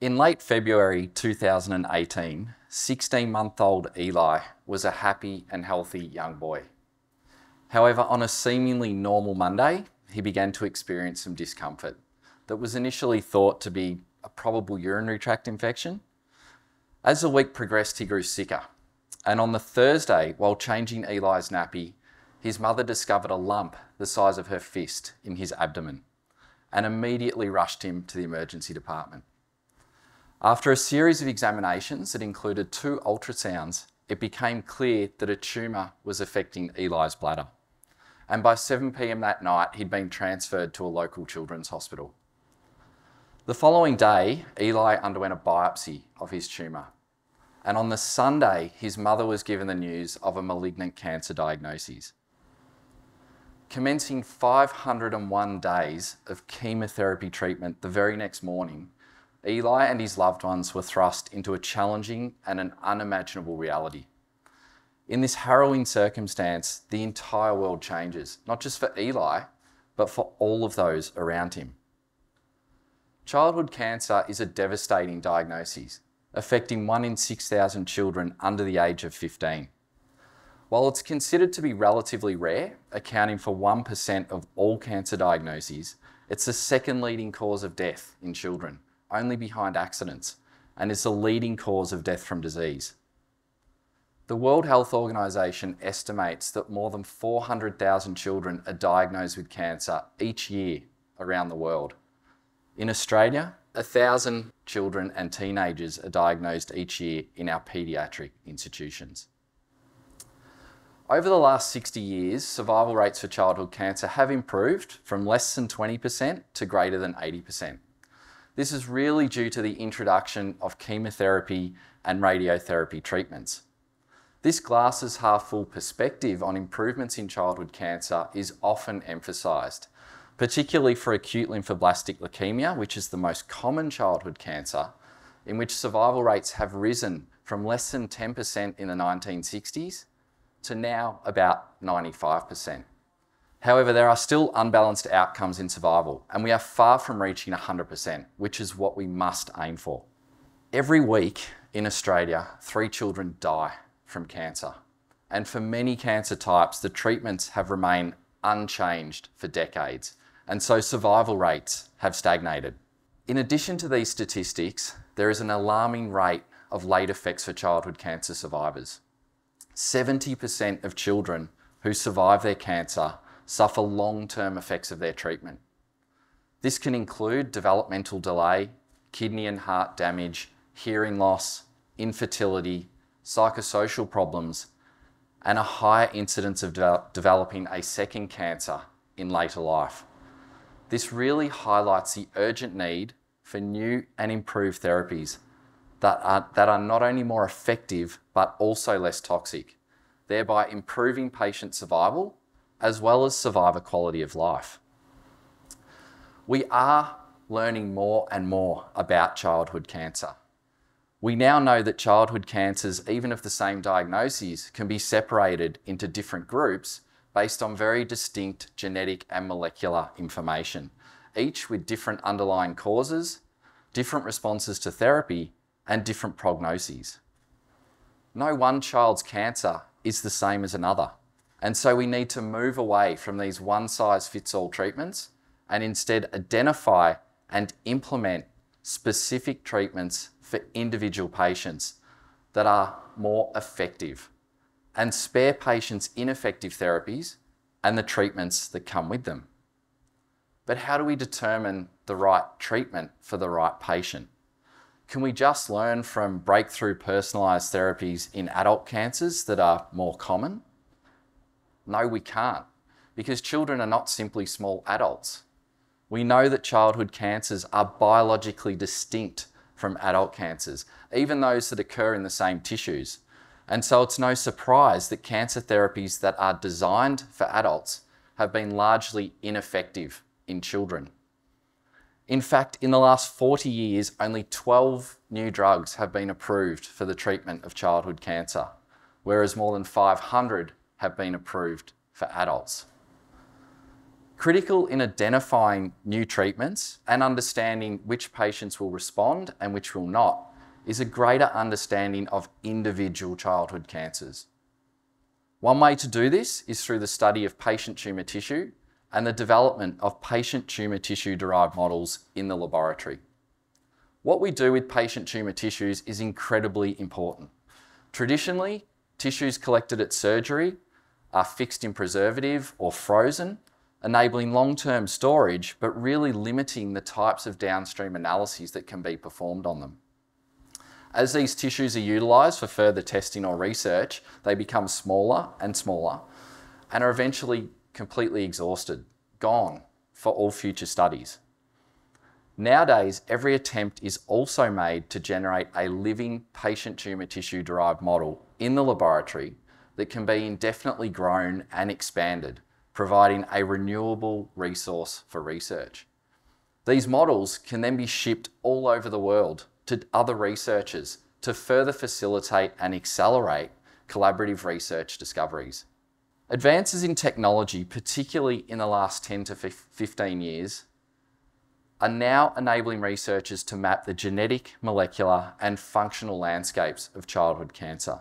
In late February 2018, 16 month old Eli was a happy and healthy young boy. However, on a seemingly normal Monday, he began to experience some discomfort that was initially thought to be a probable urinary tract infection. As the week progressed, he grew sicker. And on the Thursday, while changing Eli's nappy, his mother discovered a lump the size of her fist in his abdomen and immediately rushed him to the emergency department. After a series of examinations that included two ultrasounds, it became clear that a tumour was affecting Eli's bladder. And by 7 pm that night, he'd been transferred to a local children's hospital. The following day, Eli underwent a biopsy of his tumour. And on the Sunday, his mother was given the news of a malignant cancer diagnosis. Commencing 501 days of chemotherapy treatment the very next morning, Eli and his loved ones were thrust into a challenging and an unimaginable reality. In this harrowing circumstance, the entire world changes, not just for Eli, but for all of those around him. Childhood cancer is a devastating diagnosis, affecting 1 in 6,000 children under the age of 15. While it's considered to be relatively rare, accounting for 1% of all cancer diagnoses, it's the second leading cause of death in children only behind accidents and is the leading cause of death from disease. The World Health Organization estimates that more than 400,000 children are diagnosed with cancer each year around the world. In Australia, 1,000 children and teenagers are diagnosed each year in our paediatric institutions. Over the last 60 years, survival rates for childhood cancer have improved from less than 20% to greater than 80%. This is really due to the introduction of chemotherapy and radiotherapy treatments. This glasses half full perspective on improvements in childhood cancer is often emphasised, particularly for acute lymphoblastic leukemia, which is the most common childhood cancer, in which survival rates have risen from less than 10% in the 1960s to now about 95%. However, there are still unbalanced outcomes in survival, and we are far from reaching 100%, which is what we must aim for. Every week in Australia, three children die from cancer. And for many cancer types, the treatments have remained unchanged for decades, and so survival rates have stagnated. In addition to these statistics, there is an alarming rate of late effects for childhood cancer survivors. 70% of children who survive their cancer suffer long-term effects of their treatment. This can include developmental delay, kidney and heart damage, hearing loss, infertility, psychosocial problems, and a higher incidence of de developing a second cancer in later life. This really highlights the urgent need for new and improved therapies that are, that are not only more effective but also less toxic, thereby improving patient survival as well as survivor quality of life. We are learning more and more about childhood cancer. We now know that childhood cancers, even of the same diagnoses, can be separated into different groups based on very distinct genetic and molecular information, each with different underlying causes, different responses to therapy, and different prognoses. No one child's cancer is the same as another. And so we need to move away from these one size fits all treatments and instead identify and implement specific treatments for individual patients that are more effective and spare patients ineffective therapies and the treatments that come with them. But how do we determine the right treatment for the right patient? Can we just learn from breakthrough personalised therapies in adult cancers that are more common? No, we can't, because children are not simply small adults. We know that childhood cancers are biologically distinct from adult cancers, even those that occur in the same tissues. And so it's no surprise that cancer therapies that are designed for adults have been largely ineffective in children. In fact, in the last 40 years, only 12 new drugs have been approved for the treatment of childhood cancer, whereas more than 500 have been approved for adults. Critical in identifying new treatments and understanding which patients will respond and which will not is a greater understanding of individual childhood cancers. One way to do this is through the study of patient tumour tissue and the development of patient tumour tissue derived models in the laboratory. What we do with patient tumour tissues is incredibly important. Traditionally, tissues collected at surgery are fixed in preservative or frozen, enabling long-term storage, but really limiting the types of downstream analyses that can be performed on them. As these tissues are utilised for further testing or research, they become smaller and smaller and are eventually completely exhausted, gone for all future studies. Nowadays, every attempt is also made to generate a living patient tumour tissue derived model in the laboratory that can be indefinitely grown and expanded, providing a renewable resource for research. These models can then be shipped all over the world to other researchers to further facilitate and accelerate collaborative research discoveries. Advances in technology, particularly in the last 10 to 15 years, are now enabling researchers to map the genetic, molecular, and functional landscapes of childhood cancer.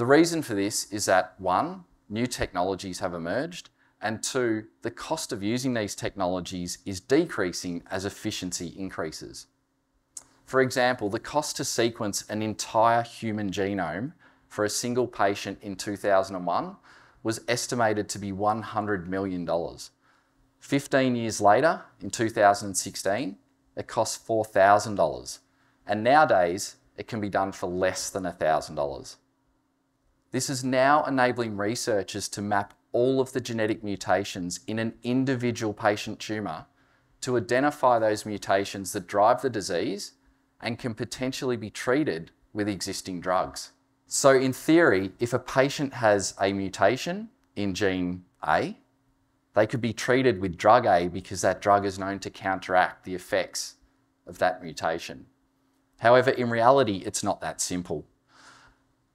The reason for this is that one, new technologies have emerged, and two, the cost of using these technologies is decreasing as efficiency increases. For example, the cost to sequence an entire human genome for a single patient in 2001 was estimated to be $100 million. 15 years later, in 2016, it costs $4,000. And nowadays, it can be done for less than $1,000. This is now enabling researchers to map all of the genetic mutations in an individual patient tumour to identify those mutations that drive the disease and can potentially be treated with existing drugs. So in theory, if a patient has a mutation in gene A, they could be treated with drug A because that drug is known to counteract the effects of that mutation. However, in reality, it's not that simple.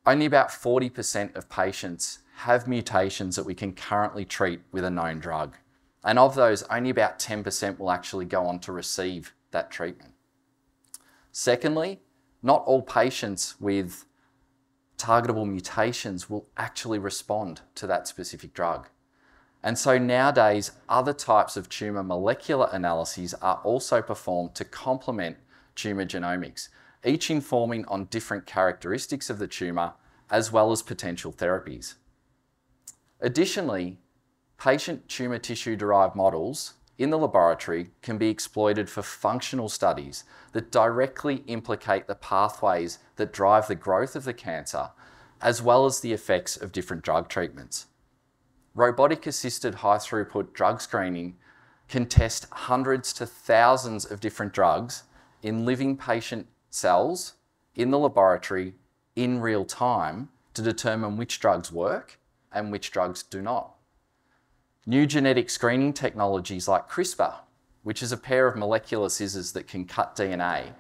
Only about 40% of patients have mutations that we can currently treat with a known drug. And of those, only about 10% will actually go on to receive that treatment. Secondly, not all patients with targetable mutations will actually respond to that specific drug. And so nowadays, other types of tumour molecular analyses are also performed to complement tumour genomics, each informing on different characteristics of the tumour as well as potential therapies. Additionally, patient tumour tissue derived models in the laboratory can be exploited for functional studies that directly implicate the pathways that drive the growth of the cancer, as well as the effects of different drug treatments robotic assisted high throughput drug screening can test hundreds to thousands of different drugs in living patient cells in the laboratory in real time to determine which drugs work and which drugs do not. New genetic screening technologies like CRISPR, which is a pair of molecular scissors that can cut DNA,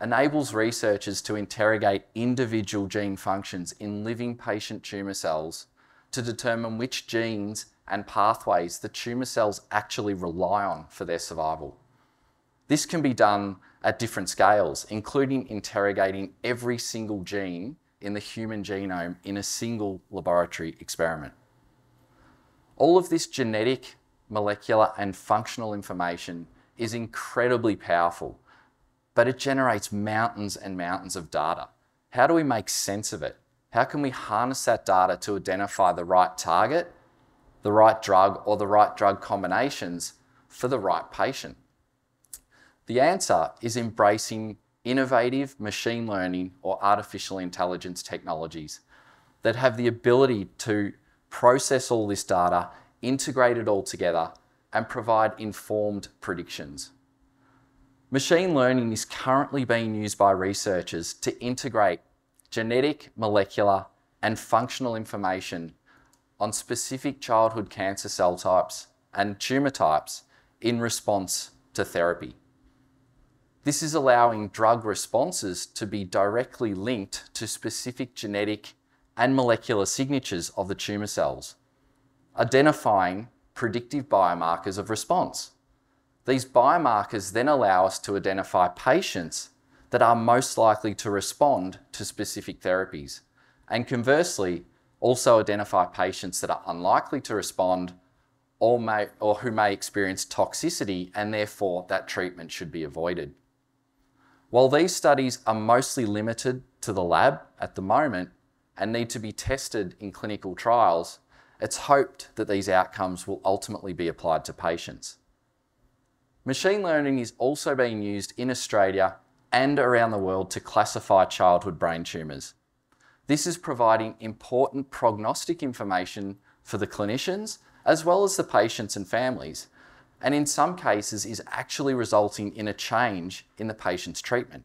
enables researchers to interrogate individual gene functions in living patient tumour cells to determine which genes and pathways the tumour cells actually rely on for their survival. This can be done at different scales, including interrogating every single gene in the human genome in a single laboratory experiment. All of this genetic, molecular, and functional information is incredibly powerful, but it generates mountains and mountains of data. How do we make sense of it? How can we harness that data to identify the right target, the right drug, or the right drug combinations for the right patient? The answer is embracing innovative machine learning or artificial intelligence technologies that have the ability to process all this data, integrate it all together, and provide informed predictions. Machine learning is currently being used by researchers to integrate genetic, molecular, and functional information on specific childhood cancer cell types and tumour types in response to therapy. This is allowing drug responses to be directly linked to specific genetic and molecular signatures of the tumour cells, identifying predictive biomarkers of response. These biomarkers then allow us to identify patients that are most likely to respond to specific therapies, and conversely, also identify patients that are unlikely to respond or, may, or who may experience toxicity and therefore that treatment should be avoided. While these studies are mostly limited to the lab at the moment and need to be tested in clinical trials, it's hoped that these outcomes will ultimately be applied to patients. Machine learning is also being used in Australia and around the world to classify childhood brain tumours. This is providing important prognostic information for the clinicians as well as the patients and families, and in some cases is actually resulting in a change in the patient's treatment.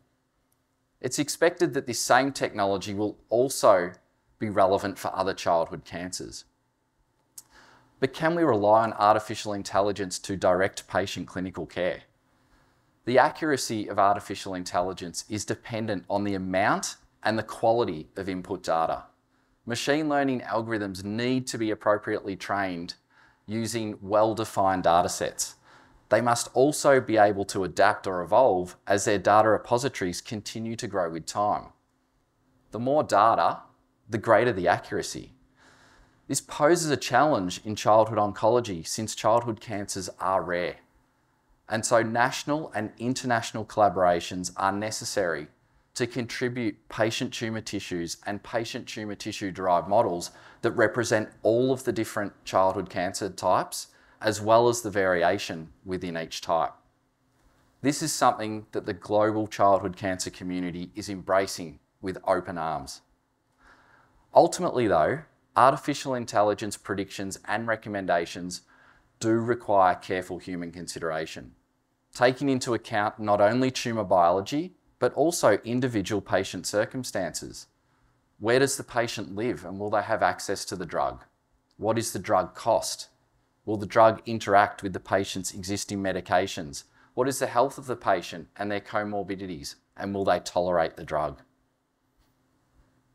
It's expected that this same technology will also be relevant for other childhood cancers. But can we rely on artificial intelligence to direct patient clinical care? The accuracy of artificial intelligence is dependent on the amount and the quality of input data. Machine learning algorithms need to be appropriately trained using well-defined data sets. They must also be able to adapt or evolve as their data repositories continue to grow with time. The more data, the greater the accuracy. This poses a challenge in childhood oncology since childhood cancers are rare. And so national and international collaborations are necessary to contribute patient tumour tissues and patient tumour tissue derived models that represent all of the different childhood cancer types as well as the variation within each type. This is something that the global childhood cancer community is embracing with open arms. Ultimately though, artificial intelligence predictions and recommendations do require careful human consideration, taking into account not only tumour biology, but also individual patient circumstances. Where does the patient live and will they have access to the drug? What is the drug cost? Will the drug interact with the patient's existing medications? What is the health of the patient and their comorbidities and will they tolerate the drug?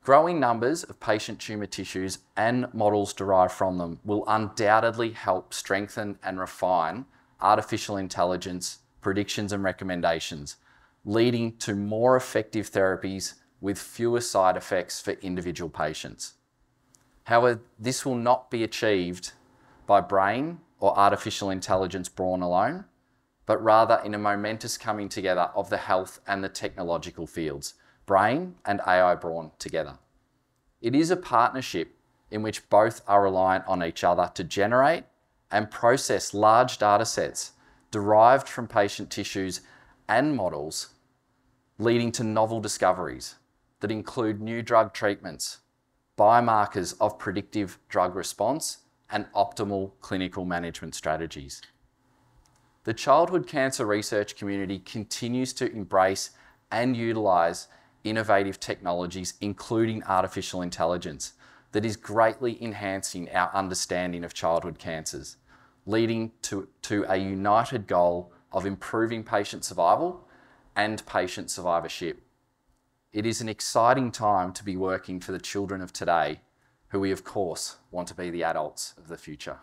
Growing numbers of patient tumour tissues and models derived from them will undoubtedly help strengthen and refine artificial intelligence predictions and recommendations leading to more effective therapies with fewer side effects for individual patients. However, this will not be achieved by brain or artificial intelligence brawn alone, but rather in a momentous coming together of the health and the technological fields, brain and AI brawn together. It is a partnership in which both are reliant on each other to generate and process large data sets derived from patient tissues and models leading to novel discoveries that include new drug treatments, biomarkers of predictive drug response, and optimal clinical management strategies. The childhood cancer research community continues to embrace and utilise innovative technologies, including artificial intelligence, that is greatly enhancing our understanding of childhood cancers, leading to, to a united goal of improving patient survival and patient survivorship. It is an exciting time to be working for the children of today, who we, of course, want to be the adults of the future.